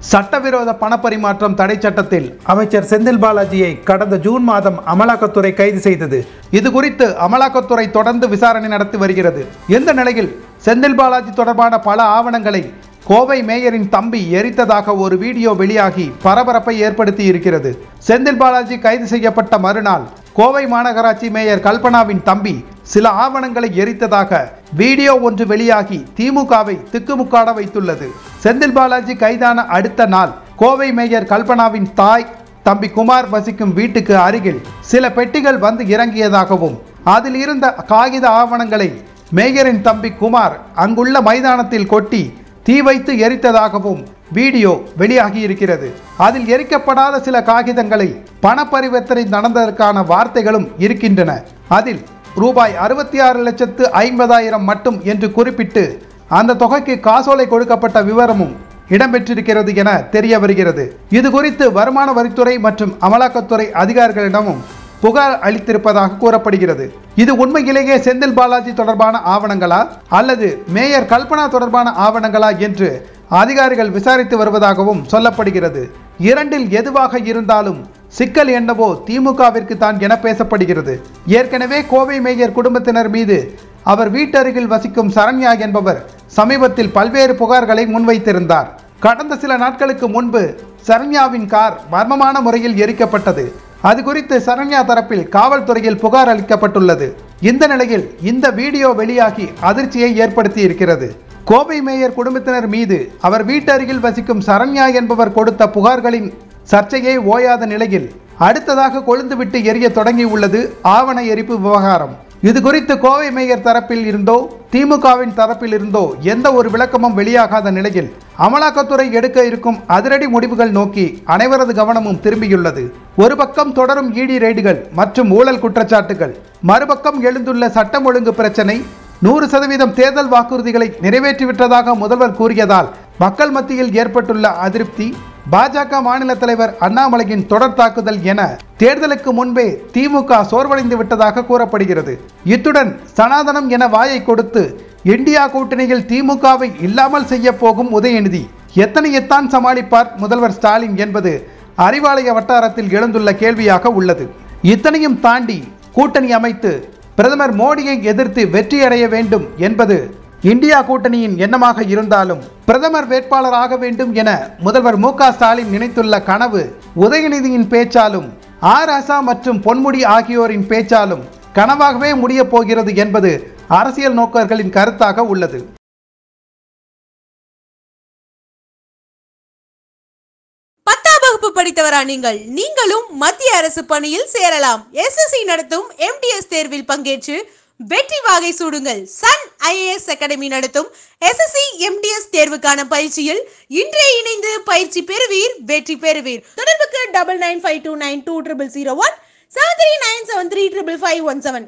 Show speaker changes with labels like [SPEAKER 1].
[SPEAKER 1] சட்டவிரோத பணப்பரிமாற்றம் தடை சட்டத்தில் அமைச்சர் செந்தில் பாலாஜியை கடந்த ஜூன் மாதம் அமலாக்கத்துறை கைது செய்தது. இது குறித்து அமலாக்கத்துறை தொடர்ந்து விசாரணை நடத்தி வருகிறது. இந்த நிலையில் செந்தில் பாலாஜி தொடர்பான பல ஆவணங்களை கோவை மேயரின் தம்பி எரித்ததாக ஒரு வீடியோ வெளியாகி பரபரப்பை ஏற்படுத்தி இருக்கிறது. செந்தில் பாலாஜி கைது செய்யப்பட்ட மறுநாள் கோவை மாநகராட்சி மேயர் கல்பனாவின் தம்பி சில ஆவணங்களை எரித்ததாக வீடியோ ஒன்று வெளியாகி திமுகவை திக்குமுக்காட வைத்துள்ளது. செந்தில் பாலாஜி கைதான அடுத்த நாள் கோவை மேயர் கல்பனாவின் தாய் தம்பி குமார் வசிக்கும் வீட்டுக்கு அருகில் சில பெட்டிகள் வந்து இறங்கியதாகவும் அதில் இருந்த காகித ஆவணங்களை மேயரின் தம்பி குமார் அங்குள்ள மைதானத்தில் கொட்டி தீ வைத்து எரித்ததாகவும் வீடியோ வெளியாகி இருக்கிறது அதில் எரிக்கப்படாத சில காகிதங்களை பண பரிவர்த்தனை நடந்ததற்கான வார்த்தைகளும் இருக்கின்றன. அதில் ரூபாய் அறுபத்தி ஆறு லட்சத்து ஐம்பதாயிரம் மட்டும் என்று குறிப்பிட்டு அந்த தொகைக்கு காசோலை கொடுக்கப்பட்ட விவரமும் இடம்பெற்றிருக்கிறது என தெரிய வருகிறது. இது குறித்து வருமான வரித்துறை மற்றும் அமலாக்கத்துறை அதிகாரிகளிடமும் புகார் அளித்திருப்பதாக கூறப்படுகிறது. இது உண்மையிலேயே செந்தில் பாலாஜி தொடர்பான ஆவணங்களா? அல்லது மேயர் கல்பனா தொடர்பான ஆவணங்களா என்று அதிகாரிகள் விசாரித்து வருவதாகவும் சொல்லப்படுகிறது. இரண்டில் எதுவாக இருந்தாலும் சிக்கல் என்னவோ திமுகவிற்கு தான் என பேசப்படுகிறது. ஏற்கனவே கோவை மேயர் குடும்பத்தினர் மீது அவர் வீட்டருகில் வசிக்கும் சரண்யா என்பவர் சமீபத்தில் பல்வேறு புகார்களை முன்வைத்திருந்தார். கடந்த சில நாட்களுக்கு முன்பு சரண்யாவின் கார் மர்மமான முறையில் எரிக்கப்பட்டது. அது குறித்து சரண்யா தரப்பில் காவல்துறையில் புகார் அளிக்கப்பட்டுள்ளது. இந்த நிலையில் இந்த வீடியோ வெளியாகி அதிர்ச்சியை ஏற்படுத்தி இருக்கிறது கோவை மேயர் குடும்பத்தினர் மீது அவர் வீட்டருகில் வசிக்கும் சரண்யா என்பவர் கொடுத்த புகார்களின் சர்ச்சையே ஓயாத நிலையில் அடுத்ததாக கொழுந்துவிட்டு எரிய தொடங்கியுள்ளது ஆவண எரிப்பு விவகாரம். இது குறித்து கோவை மேயர் தரப்பில் இருந்தோ திமுகவின் தரப்பில் இருந்தோ எந்த ஒரு விளக்கமும் வெளியாகாத நிலையில் அமலாக்கத்துறை எடுக்க இருக்கும் அதிரடி முடிவுகள் நோக்கி அனைவரது கவனமும் திரும்பியுள்ளது. ஒரு பக்கம் தொடரும் இடி ரெய்டுகள் மற்றும் ஊழல் குற்றச்சாட்டுகள் மறுபக்கம் எழுந்துள்ள சட்டம் ஒழுங்கு பிரச்சனை நூறு சதவீதம் தேர்தல் வாக்குறுதிகளை நிறைவேற்றிவிட்டதாக முதல்வர் கூறியதால் மக்கள் மத்தியில் ஏற்பட்டுள்ள அதிருப்தி பாஜக மாநில தலைவர் அண்ணாமலையின் தொடர் தாக்குதல் என தேர்தலுக்கு முன்பே திமுக சோர்வடைந்து விட்டதாக கூறப்படுகிறது. இத்துடன் சனாதனம் என வாயை கொடுத்து இந்தியா கூட்டணியில் திமுகவை இல்லாமல் செய்ய போகும் உதயநிதி எத்தனை எத்தான் சமாளிப்பார் முதல்வர் ஸ்டாலின் என்பது அறிவாலய வட்டாரத்தில் எழுந்துள்ள கேள்வியாக உள்ளது. இத்தனையும் தாண்டி கூட்டணி அமைத்து பிரதமர் மோடியை எதிர்த்து வெற்றியடைய வேண்டும் என்பது இந்தியா கூட்டணியின் எண்ணமாக இருந்தாலும் பிரதமர் வேட்பாளர் ஆக வேண்டும் என முதல்வர் மு க ஸ்டாலின் நினைத்துள்ள கனவு உதயநிதியின் பேச்சாலும் ஆர் ஆசா மற்றும் பொன்முடி ஆகியோரின் பேச்சாலும் கனவாகவே முடியப் போகிறது என்பது அரசியல் நோக்கர்களின் கருத்தாக உள்ளது.
[SPEAKER 2] பத்தாம் வகுப்பு படித்தவரா நீங்கள்? நீங்களும் மத்திய அரசு பணியில் சேரலாம். எஸ்எஸ்சி நடத்தும் எம்டிஎஸ் தேர்வில் பங்கேற்று வெற்றி வாகை சூடுங்கள். சன் ஐஏஎஸ் அகாடமி நடத்தும் எஸ்எஸ்சி எம்டிஎஸ் தேர்வுக்கான பயிற்சியில் இன்றே இணைந்து பயிற்சி பெறுவீர் வெற்றி பெறுவீர். தொடர்புக்கு double nine five two nine two triple zero one seven three nine seven three triple five one seven